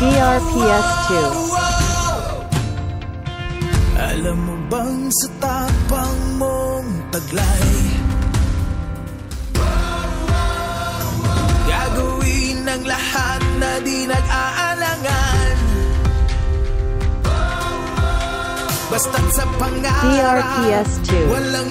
DRPS2 Alam mo bang sa tapang mong taglay? Gagawin ang lahat na di nag-aalangan. Basta't sa pangarap DRPS2 Walang